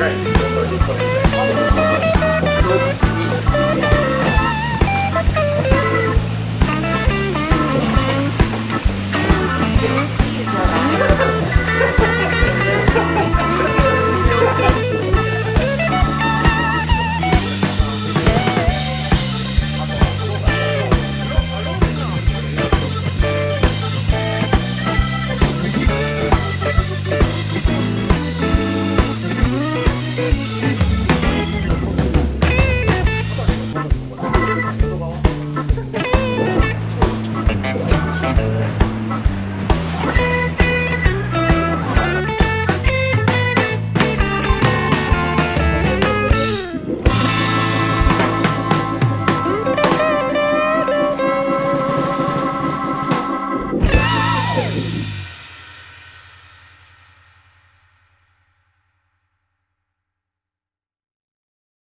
Great.